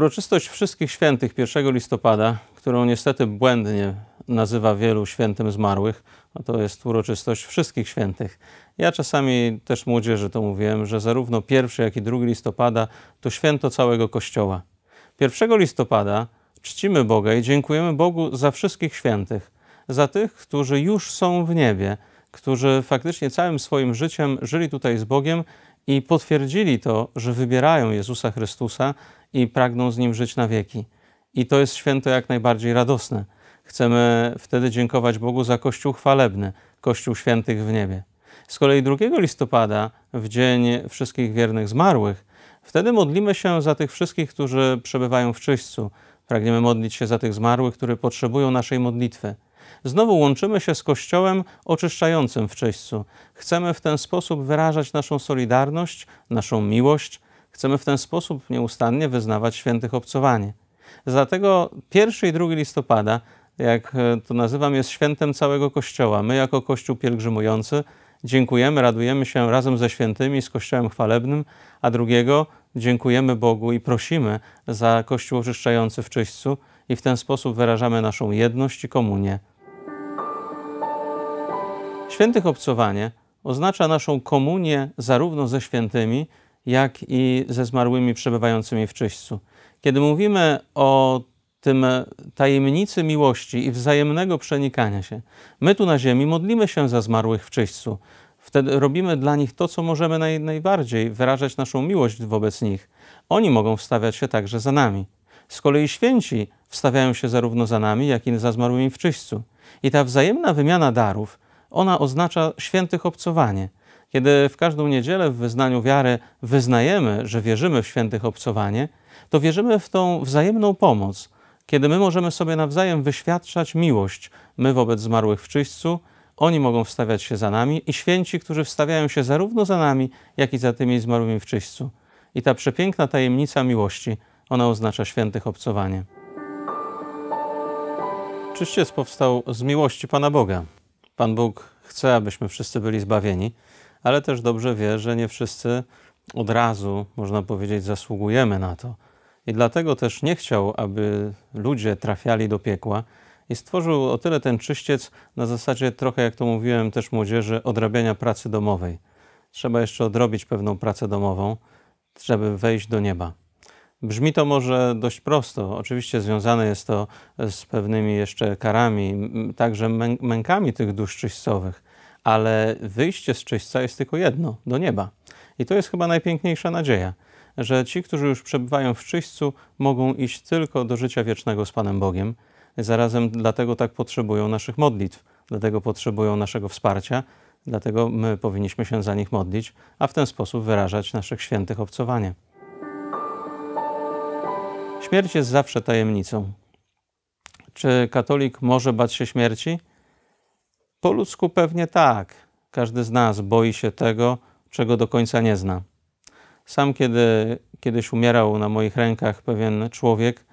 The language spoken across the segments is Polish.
Uroczystość Wszystkich Świętych 1 listopada, którą niestety błędnie nazywa wielu świętym zmarłych, a to jest uroczystość Wszystkich Świętych. Ja czasami też młodzieży to mówiłem, że zarówno 1 jak i 2 listopada to święto całego Kościoła. 1 listopada czcimy Boga i dziękujemy Bogu za wszystkich świętych, za tych, którzy już są w niebie, którzy faktycznie całym swoim życiem żyli tutaj z Bogiem i potwierdzili to, że wybierają Jezusa Chrystusa i pragną z Nim żyć na wieki. I to jest święto jak najbardziej radosne. Chcemy wtedy dziękować Bogu za Kościół chwalebny, Kościół świętych w niebie. Z kolei 2 listopada, w Dzień Wszystkich Wiernych Zmarłych, wtedy modlimy się za tych wszystkich, którzy przebywają w czyśćcu. Pragniemy modlić się za tych zmarłych, którzy potrzebują naszej modlitwy. Znowu łączymy się z Kościołem oczyszczającym w czyśćcu. Chcemy w ten sposób wyrażać naszą solidarność, naszą miłość. Chcemy w ten sposób nieustannie wyznawać świętych obcowanie. Dlatego 1 i 2 listopada, jak to nazywam, jest świętem całego Kościoła. My jako Kościół pielgrzymujący dziękujemy, radujemy się razem ze świętymi, z Kościołem chwalebnym, a drugiego dziękujemy Bogu i prosimy za Kościół oczyszczający w czyśćcu i w ten sposób wyrażamy naszą jedność i komunię. Świętych obcowanie oznacza naszą komunię zarówno ze świętymi, jak i ze zmarłymi przebywającymi w czyśćcu. Kiedy mówimy o tym tajemnicy miłości i wzajemnego przenikania się, my tu na ziemi modlimy się za zmarłych w czyśćcu. Wtedy robimy dla nich to, co możemy naj, najbardziej, wyrażać naszą miłość wobec nich. Oni mogą wstawiać się także za nami. Z kolei święci wstawiają się zarówno za nami, jak i za zmarłymi w czyśćcu. I ta wzajemna wymiana darów, ona oznacza świętych obcowanie. Kiedy w każdą niedzielę w wyznaniu wiary wyznajemy, że wierzymy w świętych obcowanie, to wierzymy w tą wzajemną pomoc, kiedy my możemy sobie nawzajem wyświadczać miłość, my wobec zmarłych w czyśćcu, oni mogą wstawiać się za nami i święci, którzy wstawiają się zarówno za nami, jak i za tymi zmarłymi w czyśćcu. I ta przepiękna tajemnica miłości, ona oznacza świętych obcowanie. Czyściec powstał z miłości Pana Boga. Pan Bóg chce, abyśmy wszyscy byli zbawieni, ale też dobrze wie, że nie wszyscy od razu, można powiedzieć, zasługujemy na to. I dlatego też nie chciał, aby ludzie trafiali do piekła i stworzył o tyle ten czyściec na zasadzie trochę, jak to mówiłem też młodzieży, odrabiania pracy domowej. Trzeba jeszcze odrobić pewną pracę domową, żeby wejść do nieba. Brzmi to może dość prosto. Oczywiście związane jest to z pewnymi jeszcze karami, także mękami tych dusz czyśćcowych, ale wyjście z czyśćca jest tylko jedno do nieba. I to jest chyba najpiękniejsza nadzieja, że ci, którzy już przebywają w czyśćcu, mogą iść tylko do życia wiecznego z Panem Bogiem. Zarazem dlatego tak potrzebują naszych modlitw, dlatego potrzebują naszego wsparcia, dlatego my powinniśmy się za nich modlić, a w ten sposób wyrażać naszych świętych obcowanie. Śmierć jest zawsze tajemnicą. Czy katolik może bać się śmierci? Po ludzku pewnie tak. Każdy z nas boi się tego, czego do końca nie zna. Sam, kiedy kiedyś umierał na moich rękach pewien człowiek,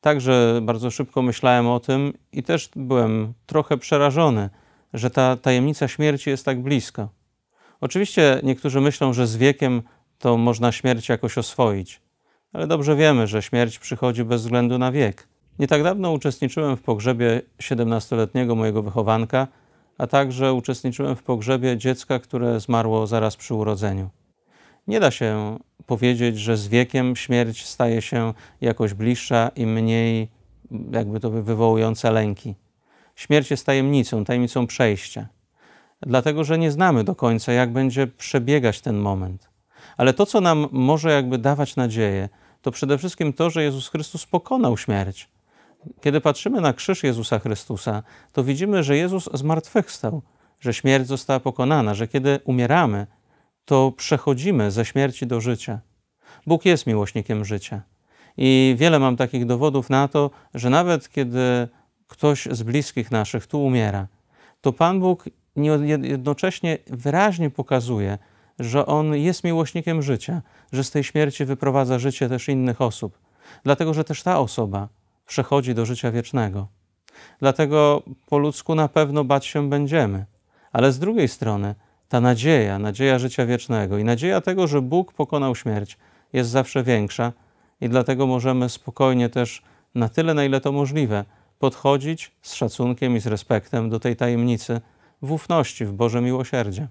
także bardzo szybko myślałem o tym i też byłem trochę przerażony, że ta tajemnica śmierci jest tak blisko. Oczywiście niektórzy myślą, że z wiekiem to można śmierć jakoś oswoić ale dobrze wiemy, że śmierć przychodzi bez względu na wiek. Nie tak dawno uczestniczyłem w pogrzebie 17-letniego mojego wychowanka, a także uczestniczyłem w pogrzebie dziecka, które zmarło zaraz przy urodzeniu. Nie da się powiedzieć, że z wiekiem śmierć staje się jakoś bliższa i mniej, jakby to wywołująca lęki. Śmierć jest tajemnicą, tajemnicą przejścia, dlatego że nie znamy do końca, jak będzie przebiegać ten moment. Ale to, co nam może jakby dawać nadzieję, to przede wszystkim to, że Jezus Chrystus pokonał śmierć. Kiedy patrzymy na krzyż Jezusa Chrystusa, to widzimy, że Jezus zmartwychwstał, że śmierć została pokonana, że kiedy umieramy, to przechodzimy ze śmierci do życia. Bóg jest miłośnikiem życia. I wiele mam takich dowodów na to, że nawet kiedy ktoś z bliskich naszych tu umiera, to Pan Bóg jednocześnie wyraźnie pokazuje, że On jest miłośnikiem życia, że z tej śmierci wyprowadza życie też innych osób, dlatego że też ta osoba przechodzi do życia wiecznego. Dlatego po ludzku na pewno bać się będziemy, ale z drugiej strony ta nadzieja, nadzieja życia wiecznego i nadzieja tego, że Bóg pokonał śmierć, jest zawsze większa i dlatego możemy spokojnie też, na tyle na ile to możliwe, podchodzić z szacunkiem i z respektem do tej tajemnicy w ufności w Boże miłosierdzie.